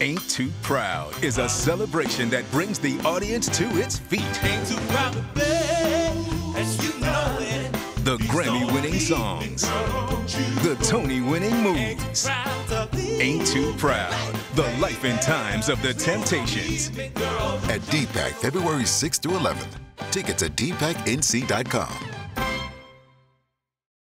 Ain't Too Proud is a celebration that brings the audience to its feet. The Grammy winning songs, the Tony winning movies. Ain't Too Proud. The life and times of the Temptations. At DPAC, February 6th to 11th. Tickets at dpacnc.com.